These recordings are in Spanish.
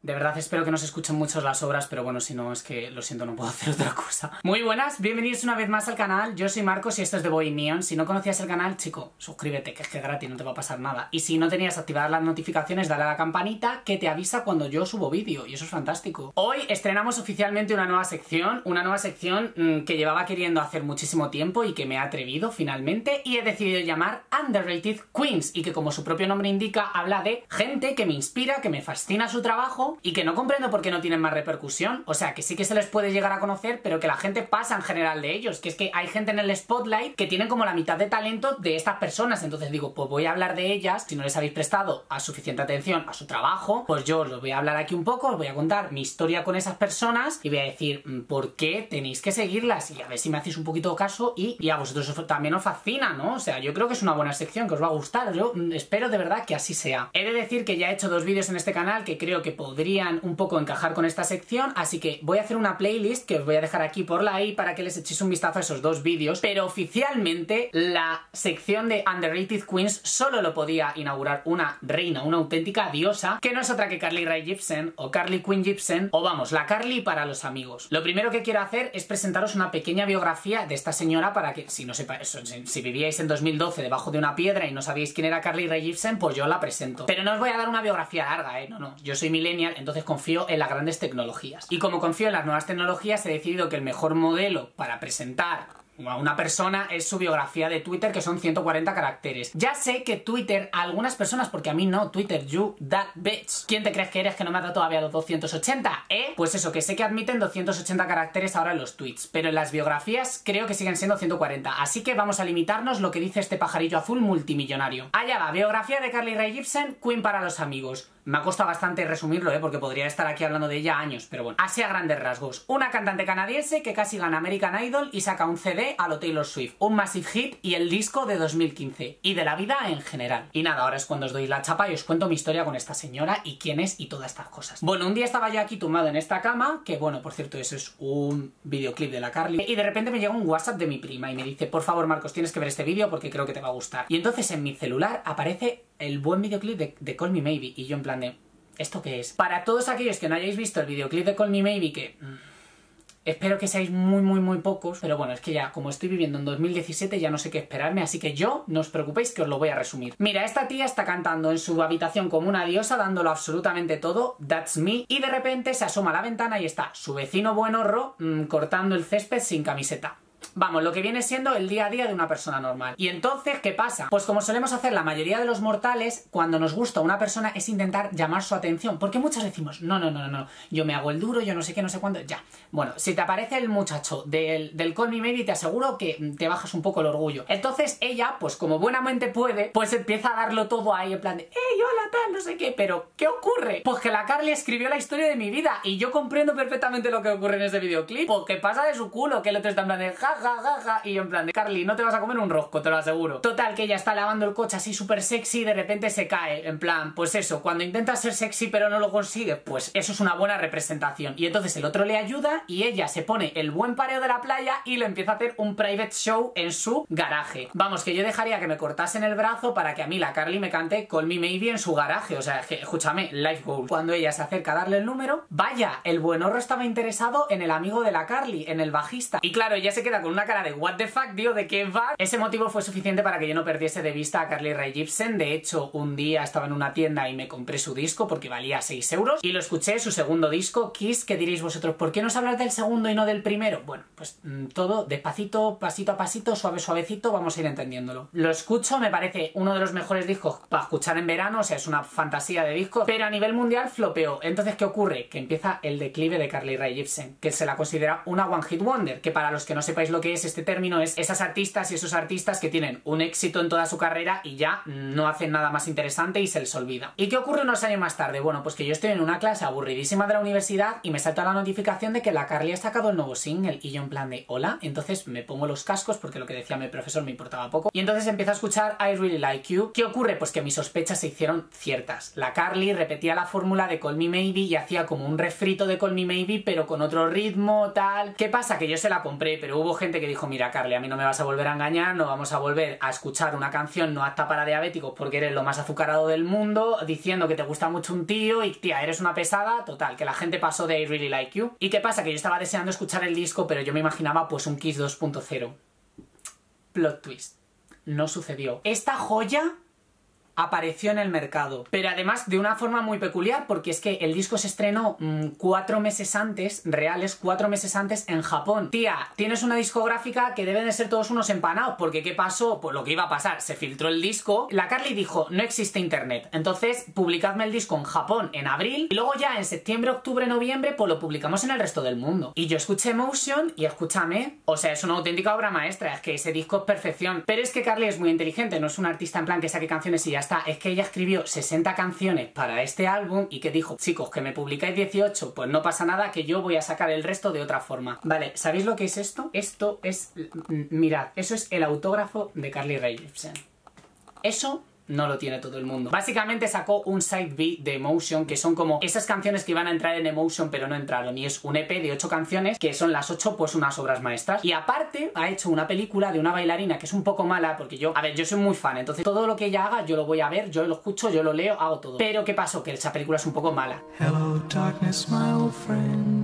De verdad espero que no se escuchen mucho las obras, pero bueno, si no, es que lo siento, no puedo hacer otra cosa. Muy buenas, bienvenidos una vez más al canal, yo soy Marcos y esto es de Boy Neon. Si no conocías el canal, chico, suscríbete, que es que gratis, no te va a pasar nada. Y si no tenías activadas las notificaciones, dale a la campanita que te avisa cuando yo subo vídeo, y eso es fantástico. Hoy estrenamos oficialmente una nueva sección, una nueva sección mmm, que llevaba queriendo hacer muchísimo tiempo y que me ha atrevido finalmente, y he decidido llamar Underrated Queens, y que como su propio nombre indica, habla de gente que me inspira, que me fascina su trabajo, y que no comprendo por qué no tienen más repercusión. O sea, que sí que se les puede llegar a conocer, pero que la gente pasa en general de ellos. Que es que hay gente en el spotlight que tienen como la mitad de talento de estas personas. Entonces digo, pues voy a hablar de ellas. Si no les habéis prestado a suficiente atención a su trabajo, pues yo os voy a hablar aquí un poco, os voy a contar mi historia con esas personas y voy a decir mm, por qué tenéis que seguirlas y a ver si me hacéis un poquito caso y, y a vosotros también os fascina, ¿no? O sea, yo creo que es una buena sección, que os va a gustar. Yo mm, espero de verdad que así sea. He de decir que ya he hecho dos vídeos en este canal que creo que podría podrían un poco encajar con esta sección, así que voy a hacer una playlist que os voy a dejar aquí por la i para que les echéis un vistazo a esos dos vídeos, pero oficialmente la sección de Underrated Queens solo lo podía inaugurar una reina, una auténtica diosa, que no es otra que Carly Rae Jepsen o Carly Quinn Jepsen, o vamos, la Carly para los amigos. Lo primero que quiero hacer es presentaros una pequeña biografía de esta señora para que, si no sepa si, si vivíais en 2012 debajo de una piedra y no sabíais quién era Carly Rae Jepsen, pues yo la presento. Pero no os voy a dar una biografía larga, ¿eh? No, no, yo soy millennial entonces confío en las grandes tecnologías. Y como confío en las nuevas tecnologías, he decidido que el mejor modelo para presentar a una persona es su biografía de Twitter, que son 140 caracteres. Ya sé que Twitter, algunas personas, porque a mí no, Twitter, you, that bitch. ¿Quién te crees que eres que no me ha dado todavía los 280? ¿Eh? Pues eso, que sé que admiten 280 caracteres ahora en los tweets, pero en las biografías creo que siguen siendo 140. Así que vamos a limitarnos lo que dice este pajarillo azul multimillonario. Allá va, biografía de Carly Rae Jepsen, Queen para los amigos. Me ha costado bastante resumirlo, ¿eh? porque podría estar aquí hablando de ella años, pero bueno. Así a grandes rasgos. Una cantante canadiense que casi gana American Idol y saca un CD a lo Taylor Swift, un massive hit y el disco de 2015. Y de la vida en general. Y nada, ahora es cuando os doy la chapa y os cuento mi historia con esta señora y quién es y todas estas cosas. Bueno, un día estaba yo aquí tumbado en esta cama, que bueno, por cierto, eso es un videoclip de la Carly, y de repente me llega un WhatsApp de mi prima y me dice, por favor Marcos, tienes que ver este vídeo porque creo que te va a gustar. Y entonces en mi celular aparece el buen videoclip de, Call Me Maybe y yo en plan de ¿esto qué es? Para todos aquellos que no hayáis visto el videoclip de Call Me Maybe, que... Mm, espero que seáis muy, muy, muy pocos, pero bueno, es que ya, como estoy viviendo en 2017, ya no sé qué esperarme, así que yo, no os preocupéis que os lo voy a resumir. Mira, esta tía está cantando en su habitación como una diosa, dándolo absolutamente todo, that's me, y de repente se asoma a la ventana y está su vecino buenorro mmm, cortando el césped sin camiseta. Vamos, lo que viene siendo el día a día de una persona normal. Y entonces, ¿qué pasa? Pues como solemos hacer la mayoría de los mortales, cuando nos gusta una persona es intentar llamar su atención. Porque muchos decimos, no, no, no, no, no, yo me hago el duro, yo no sé qué, no sé cuándo, ya. Bueno, si te aparece el muchacho del, del Call Me Maybe, te aseguro que te bajas un poco el orgullo. Entonces ella, pues como buenamente puede, pues empieza a darlo todo ahí en plan de, ¡Ey, hola, tal, no sé qué! Pero, ¿qué ocurre? Pues que la Carly escribió la historia de mi vida y yo comprendo perfectamente lo que ocurre en ese videoclip. Porque pasa de su culo, que el otro está en de, y en plan de Carly, no te vas a comer un rosco, te lo aseguro. Total, que ella está lavando el coche así súper sexy y de repente se cae. En plan, pues eso, cuando intenta ser sexy pero no lo consigue, pues eso es una buena representación. Y entonces el otro le ayuda y ella se pone el buen pareo de la playa y le empieza a hacer un private show en su garaje. Vamos, que yo dejaría que me cortasen el brazo para que a mí la Carly me cante Call Me Maybe en su garaje. O sea, que, escúchame, life goal. Cuando ella se acerca a darle el número, vaya, el buen horro estaba interesado en el amigo de la Carly, en el bajista. Y claro, ella se queda con una cara de what the fuck, tío, de qué va. Ese motivo fue suficiente para que yo no perdiese de vista a Carly Rae Jepsen. De hecho, un día estaba en una tienda y me compré su disco porque valía 6 euros y lo escuché, su segundo disco, Kiss, que diréis vosotros, ¿por qué no os hablas del segundo y no del primero? Bueno, pues mm, todo despacito, pasito a pasito, suave suavecito, vamos a ir entendiéndolo. Lo escucho, me parece uno de los mejores discos para escuchar en verano, o sea, es una fantasía de disco, pero a nivel mundial flopeó. Entonces, ¿qué ocurre? Que empieza el declive de Carly Rae Jepsen, que se la considera una One Hit Wonder, que para los que no sepáis lo que es este término es esas artistas y esos artistas que tienen un éxito en toda su carrera y ya no hacen nada más interesante y se les olvida. ¿Y qué ocurre unos años más tarde? Bueno, pues que yo estoy en una clase aburridísima de la universidad y me salta la notificación de que la Carly ha sacado el nuevo single y yo en plan de hola, entonces me pongo los cascos porque lo que decía mi profesor me importaba poco y entonces empiezo a escuchar I Really Like You. ¿Qué ocurre? Pues que mis sospechas se hicieron ciertas. La Carly repetía la fórmula de Call Me Maybe y hacía como un refrito de Call Me Maybe pero con otro ritmo, tal. ¿Qué pasa? Que yo se la compré, pero hubo gente que dijo, mira Carly, a mí no me vas a volver a engañar, no vamos a volver a escuchar una canción no apta para diabéticos porque eres lo más azucarado del mundo, diciendo que te gusta mucho un tío y tía, eres una pesada, total, que la gente pasó de I Really Like You. ¿Y qué pasa? Que yo estaba deseando escuchar el disco, pero yo me imaginaba pues un Kiss 2.0. Plot twist. No sucedió. Esta joya apareció en el mercado. Pero además de una forma muy peculiar, porque es que el disco se estrenó mm, cuatro meses antes, reales, cuatro meses antes en Japón. Tía, tienes una discográfica que deben de ser todos unos empanados, porque ¿qué pasó? Pues lo que iba a pasar, se filtró el disco, la Carly dijo, no existe internet, entonces publicadme el disco en Japón en abril, y luego ya en septiembre, octubre, noviembre, pues lo publicamos en el resto del mundo. Y yo escuché Motion, y escúchame, o sea, es una auténtica obra maestra, es que ese disco es perfección. Pero es que Carly es muy inteligente, no es un artista en plan que saque canciones y ya es que ella escribió 60 canciones para este álbum y que dijo, chicos, que me publicáis 18, pues no pasa nada, que yo voy a sacar el resto de otra forma. Vale, ¿sabéis lo que es esto? Esto es, mirad, eso es el autógrafo de Carly Rae Jepsen. Eso no lo tiene todo el mundo. Básicamente sacó un side B de Emotion, que son como esas canciones que iban a entrar en Emotion pero no entraron. Y es un EP de 8 canciones, que son las 8 pues unas obras maestras. Y aparte ha hecho una película de una bailarina que es un poco mala, porque yo, a ver, yo soy muy fan, entonces todo lo que ella haga yo lo voy a ver, yo lo escucho, yo lo leo, hago todo. Pero ¿qué pasó? Que esa película es un poco mala. Hello, darkness, my old friend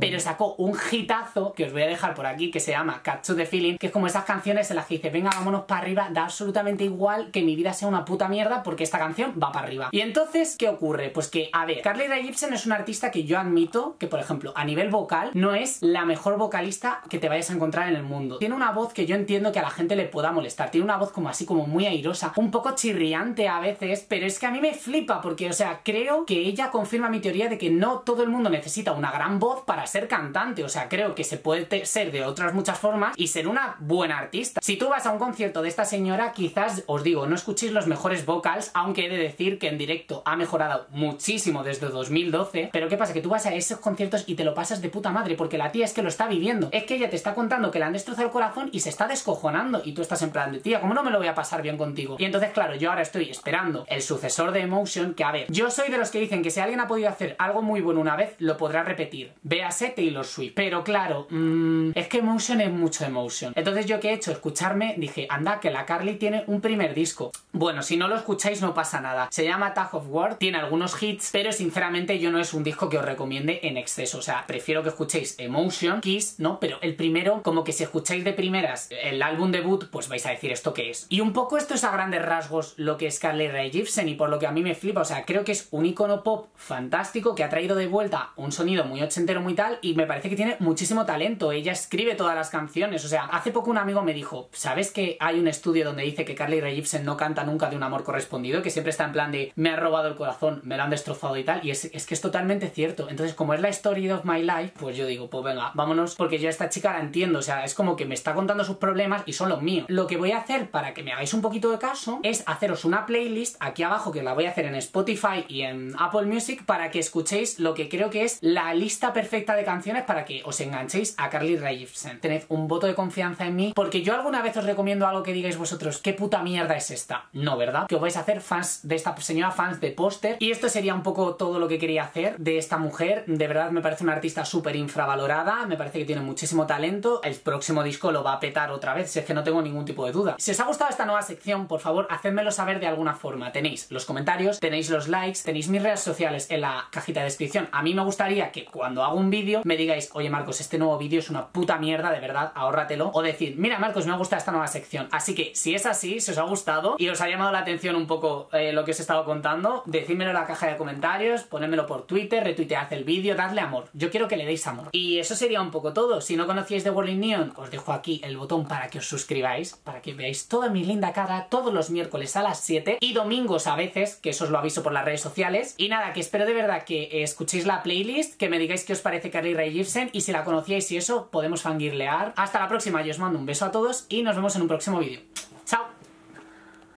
pero sacó un hitazo que os voy a dejar por aquí que se llama Catch to the Feeling, que es como esas canciones en las que dice, venga, vámonos para arriba, da absolutamente igual que mi vida sea una puta mierda porque esta canción va para arriba. Y entonces, ¿qué ocurre? Pues que, a ver, Carly Rae Jepsen es una artista que yo admito que, por ejemplo, a nivel vocal, no es la mejor vocalista que te vayas a encontrar en el mundo. Tiene una voz que yo entiendo que a la gente le pueda molestar, tiene una voz como así, como muy airosa, un poco chirriante a veces, pero es que a mí me flipa porque, o sea, creo que ella confirma mi teoría de que no todo el mundo necesita una gran voz para ser cantante, o sea, creo que se puede ser de otras muchas formas y ser una buena artista. Si tú vas a un concierto de esta señora, quizás, os digo, no escuchéis los mejores vocals, aunque he de decir que en directo ha mejorado muchísimo desde 2012, pero ¿qué pasa? Que tú vas a esos conciertos y te lo pasas de puta madre, porque la tía es que lo está viviendo. Es que ella te está contando que le han destrozado el corazón y se está descojonando y tú estás en plan de, tía, ¿cómo no me lo voy a pasar bien contigo? Y entonces, claro, yo ahora estoy esperando el sucesor de Emotion, que a ver, yo soy de los que dicen que si alguien ha podido hacer algo muy bueno una vez, lo podrá repetir. Véase Taylor Swift. Pero claro, mmm, es que Emotion es mucho Emotion. Entonces yo que he hecho, escucharme, dije, anda, que la Carly tiene un primer disco. Bueno, si no lo escucháis no pasa nada. Se llama Tag of War, tiene algunos hits, pero sinceramente yo no es un disco que os recomiende en exceso. O sea, prefiero que escuchéis Emotion, Kiss, ¿no? Pero el primero, como que si escucháis de primeras el álbum debut, pues vais a decir esto que es. Y un poco esto es a grandes rasgos lo que es Carly Rae Jepsen y por lo que a mí me flipa. O sea, creo que es un icono pop fantástico que ha traído de vuelta un sonido muy ochentero, muy tal, y me parece que tiene muchísimo talento. Ella escribe todas las canciones. O sea, hace poco un amigo me dijo, ¿sabes que hay un estudio donde dice que Carly Rae Jepsen no canta nunca de un amor correspondido? Que siempre está en plan de me ha robado el corazón, me lo han destrozado y tal. Y es, que es totalmente cierto. Entonces, como es la story of my life, pues yo digo, pues venga, vámonos, porque yo a esta chica la entiendo. O sea, es como que me está contando sus problemas y son los míos. Lo que voy a hacer para que me hagáis un poquito de caso es haceros una playlist aquí abajo que la voy a hacer en Spotify y en Apple Music para que escuchéis lo que creo que es la lista perfecta de canciones para que os enganchéis a Carly Rae Jepsen. Tened un voto de confianza en mí, porque yo alguna vez os recomiendo algo que digáis vosotros, ¿qué puta mierda es esta? No, ¿verdad? Que os vais a hacer fans de esta señora, fans de póster. Y esto sería un poco todo lo que quería hacer de esta mujer. De verdad me parece una artista súper infravalorada, me parece que tiene muchísimo talento. El próximo disco lo va a petar otra vez, si es que no tengo ningún tipo de duda. Si os ha gustado esta nueva sección, por favor, hacedmelo saber de alguna forma. Tenéis los comentarios, tenéis los likes, tenéis mis redes sociales en la cajita de descripción. A mí me gustaría que cuando hago un vídeo me digáis, oye Marcos, este nuevo vídeo es una puta mierda, de verdad, ahórratelo. O decir, mira Marcos, me gusta esta nueva sección. Así que si es así, si os ha gustado y os ha llamado la atención un poco eh, lo que os he estado contando, decídmelo en la caja de comentarios, ponedmelo por Twitter, retuitead el vídeo, dadle amor. Yo quiero que le deis amor. Y eso sería un poco todo. Si no conocíais The Whirling Neon, os dejo aquí el botón para que os suscribáis, para que veáis toda mi linda cara todos los miércoles a las 7 y domingos a veces, que eso os lo aviso por las redes sociales. Y nada, que espero de verdad que escuchéis la playlist, que me digáis qué os parece Carly Rae Jepsen y si la conocíais y eso, podemos fangirlear. Hasta la próxima, yo os mando un beso a todos y nos vemos en un próximo vídeo.